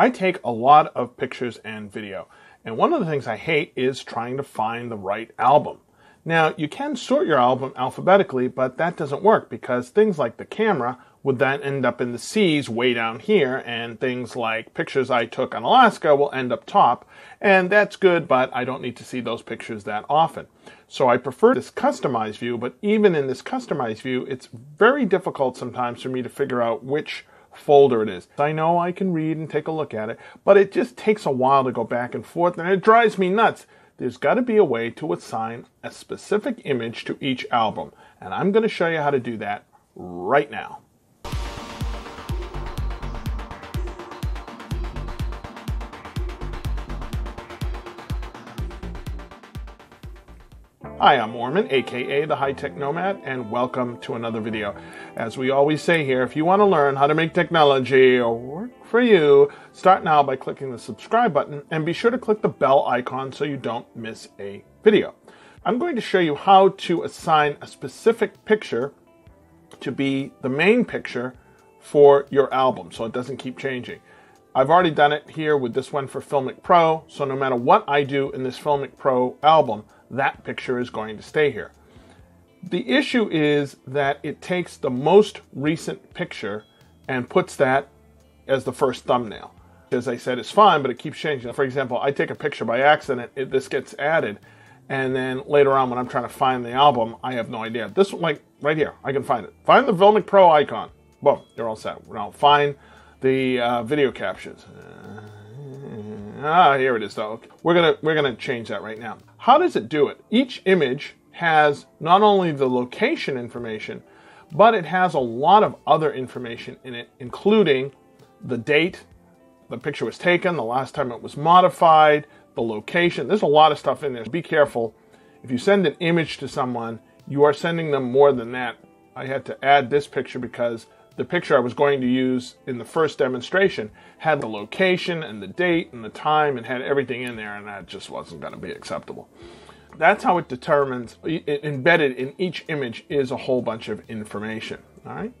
I take a lot of pictures and video, and one of the things I hate is trying to find the right album. Now, you can sort your album alphabetically, but that doesn't work because things like the camera would then end up in the C's way down here, and things like pictures I took on Alaska will end up top, and that's good, but I don't need to see those pictures that often. So I prefer this customized view, but even in this customized view, it's very difficult sometimes for me to figure out which folder it is. I know I can read and take a look at it, but it just takes a while to go back and forth and it drives me nuts. There's got to be a way to assign a specific image to each album, and I'm going to show you how to do that right now. Hi, I'm Orman, aka the Hi Tech Nomad, and welcome to another video. As we always say here, if you want to learn how to make technology work for you, start now by clicking the subscribe button and be sure to click the bell icon so you don't miss a video. I'm going to show you how to assign a specific picture to be the main picture for your album so it doesn't keep changing. I've already done it here with this one for Filmic Pro, so no matter what I do in this Filmic Pro album, that picture is going to stay here. The issue is that it takes the most recent picture and puts that as the first thumbnail. As I said, it's fine, but it keeps changing. For example, I take a picture by accident, it, this gets added, and then later on when I'm trying to find the album, I have no idea. This one, like right here, I can find it. Find the Filmic Pro icon. Boom, you're all set. Now find the uh, video captions. Uh, ah, here it is though. We're gonna we're gonna change that right now. How does it do it? Each image has not only the location information, but it has a lot of other information in it, including the date the picture was taken, the last time it was modified, the location. There's a lot of stuff in there. Be careful. If you send an image to someone, you are sending them more than that. I had to add this picture because the picture I was going to use in the first demonstration had the location and the date and the time and had everything in there, and that just wasn't going to be acceptable. That's how it determines, embedded in each image is a whole bunch of information. All right.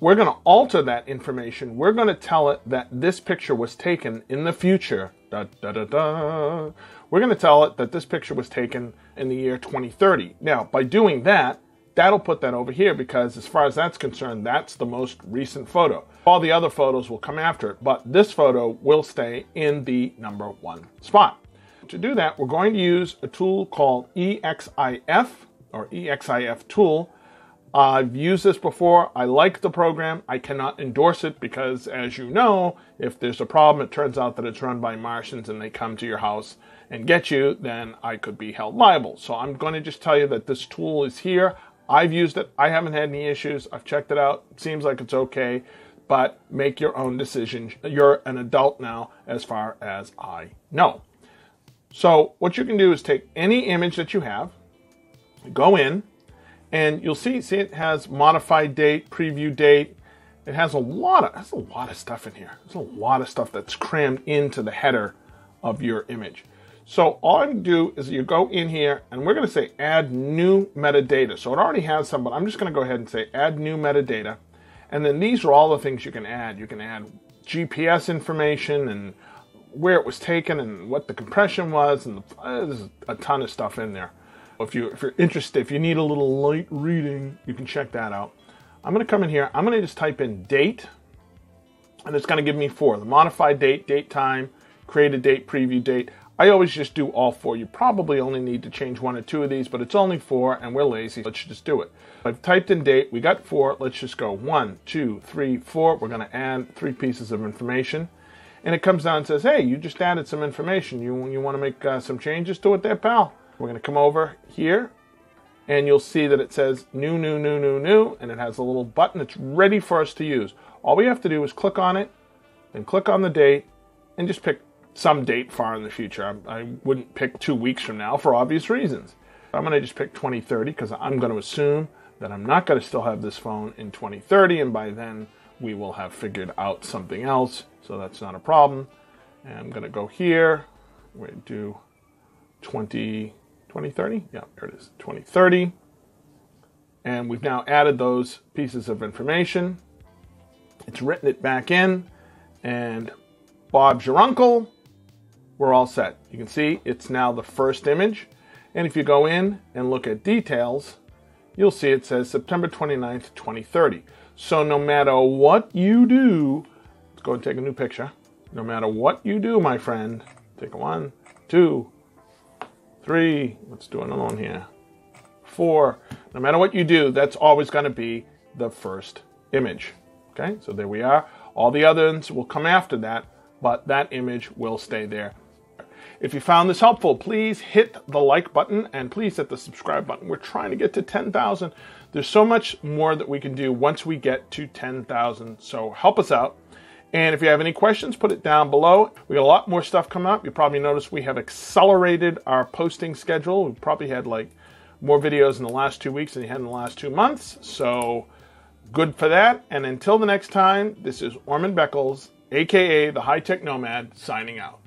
We're going to alter that information. We're going to tell it that this picture was taken in the future. Da, da, da, da. We're going to tell it that this picture was taken in the year 2030. Now, by doing that, that'll put that over here because as far as that's concerned, that's the most recent photo. All the other photos will come after it, but this photo will stay in the number one spot. To do that, we're going to use a tool called EXIF or EXIF tool. I've used this before. I like the program. I cannot endorse it because, as you know, if there's a problem, it turns out that it's run by Martians and they come to your house and get you, then I could be held liable. So I'm going to just tell you that this tool is here. I've used it. I haven't had any issues. I've checked it out. Seems like it's okay, but make your own decision. You're an adult now, as far as I know. So, what you can do is take any image that you have, go in, and you'll see, see it has modified date, preview date. It has a lot of has a lot of stuff in here. There's a lot of stuff that's crammed into the header of your image. So all I'm do is you go in here and we're going to say add new metadata. So it already has some, but I'm just going to go ahead and say add new metadata. And then these are all the things you can add. You can add GPS information and where it was taken and what the compression was. And the, uh, there's a ton of stuff in there. If, you, if you're interested, if you need a little light reading, you can check that out. I'm going to come in here. I'm going to just type in date. And it's going to give me four. The modified date, date time, create a date, preview date. I always just do all four. You probably only need to change one or two of these, but it's only four and we're lazy. Let's just do it. I've typed in date. We got four. Let's just go one, two, three, four. We're going to add three pieces of information. And it comes down and says, hey, you just added some information. You, you want to make uh, some changes to it there, pal? We're going to come over here and you'll see that it says new, new, new, new, new, and it has a little button. that's ready for us to use. All we have to do is click on it and click on the date and just pick some date far in the future. I, I wouldn't pick two weeks from now for obvious reasons. I'm going to just pick 2030 because I'm going to assume that I'm not going to still have this phone in 2030, and by then we will have figured out something else, so that's not a problem. And I'm going to go here. We do 20, 2030. Yeah, there it is, 2030. And we've now added those pieces of information. It's written it back in, and Bob's your uncle, we're all set. You can see it's now the first image. And if you go in and look at details, you'll see it says September 29th, 2030. So no matter what you do, let's go and take a new picture. No matter what you do, my friend, take one, two, three, let's do another one here, four. No matter what you do, that's always going to be the first image. Okay, so there we are. All the others will come after that, but that image will stay there. If you found this helpful, please hit the like button and please hit the subscribe button. We're trying to get to 10,000. There's so much more that we can do once we get to 10,000. So help us out. And if you have any questions, put it down below. We got a lot more stuff coming up. You probably noticed we have accelerated our posting schedule. We probably had like more videos in the last two weeks than you had in the last two months. So good for that. And until the next time, this is Orman Beckles, aka the Hi Tech Nomad, signing out.